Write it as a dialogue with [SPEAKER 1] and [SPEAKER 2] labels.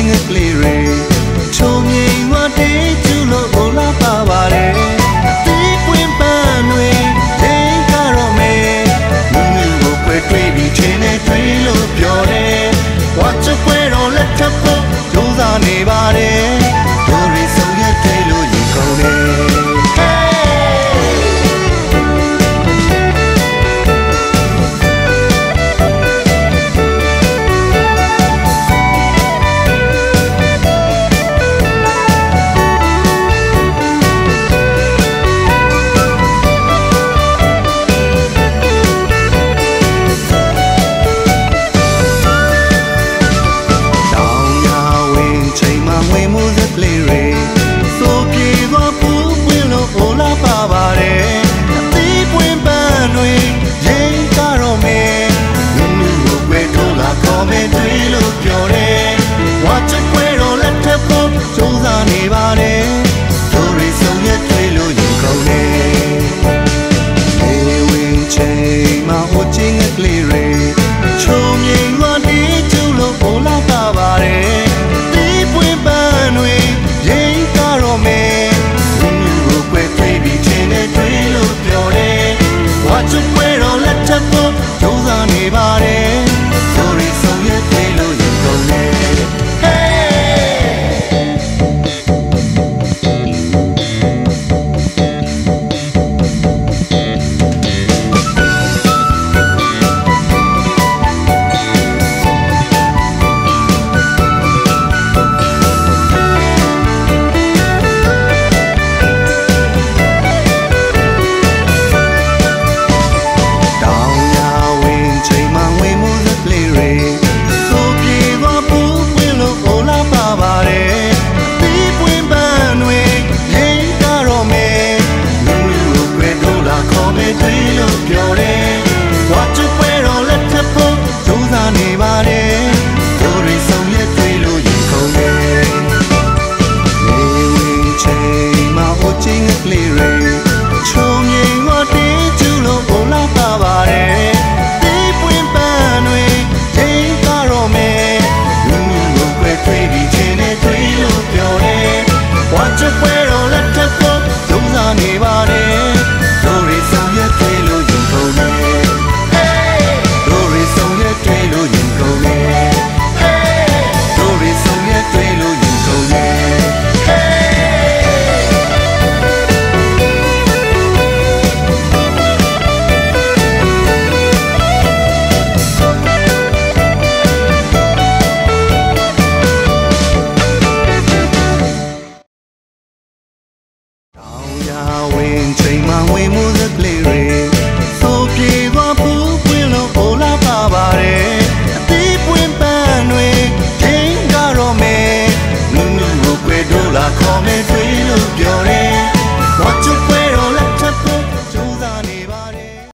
[SPEAKER 1] င်ငယ်ကလေးတွေချုံမြိန်မတေးကျူလို့ဘလာပါပါတယ်တီးပွင့်ပန်းတွေထိန်ကတော့မေလူလူကိုခွဲတွေးပြီးထင်းနဲ့တွေးလို့ပြောတယ်ဝါချွဲတော့လက်ထပ်ဖို့ကြိုးစားနေပါတယ်တို့ လုံးစားနေပါတယ် 어쩔